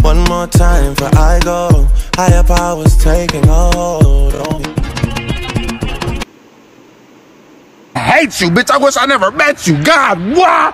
One more time for I go. Higher powers taking hold on me. I hate you, bitch. I wish I never met you. God, why?